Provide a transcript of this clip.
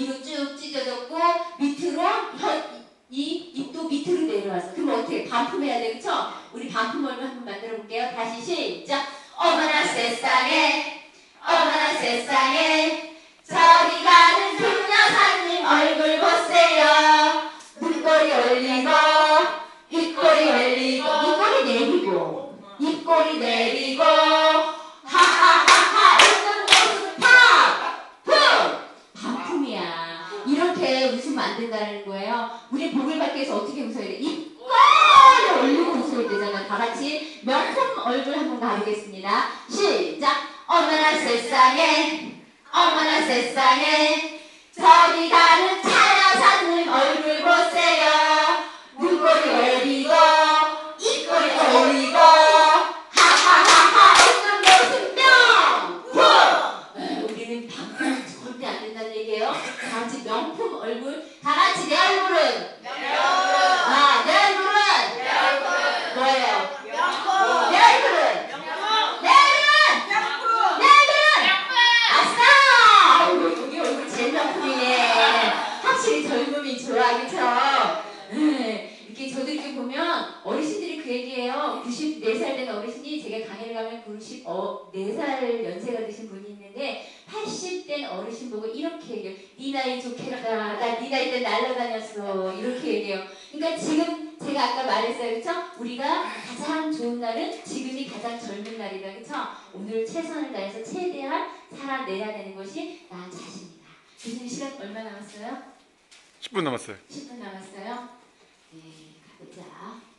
위로 쭉 찢어졌고 밑으로 혀- 이 입도 밑으로 내려왔어. 그럼 어떻게 반품해야 돼, 그쵸? 우리 반품 얼굴 한번 만들어 볼게요. 다시 시작. 어머나 세상에, 어머나 세상에, 저리 가는 금여사님 얼굴 보세요. 눈꼬리 올리고, 입꼬리 올리고, 입꼬리 내리고, 입꼬리 내리고, 하하하하, 웃는 모습 팍! 푹! 반품이야. 웃으면 안 된다는 거예요. 우리 복을 받기 위해서 어떻게 웃어야 돼? 입꼬리 올리고 웃어야 되잖아. 다 같이 명품 얼굴 한번 가보겠습니다. 시작! 어머나 세상에, 어머나 세상에, 얘기예요. 다 같이 명품 얼굴, 다 같이 내 얼굴은 아, 내 얼굴은 뭐예요? 내 얼굴은 내 얼굴은 내 얼굴은 아싸! 아이고, 여기 얼굴 제일 명품이네. 확실히 젊음이 좋아, 그쵸? 네, 이렇게 저도 이렇게 보면 어르신들이 그 얘기예요. 94살 된 어르신이 제가 강의를 가면 94살 연세가 드신 분이 있는데 80된 어르신 보고 이렇게 얘기해요. 네 나이 좋겠다. 나 네 나이 때 날라다녔어. 이렇게 얘기해요. 그러니까 지금 제가 아까 말했어요. 그쵸? 우리가 가장 좋은 날은 지금이 가장 젊은 날이다. 그쵸? 오늘 최선을 다해서 최대한 살아내야 되는 것이 나 자신이다. 교수님 시간 얼마 남았어요? 10분 남았어요. 10분 남았어요. 네, 가보자.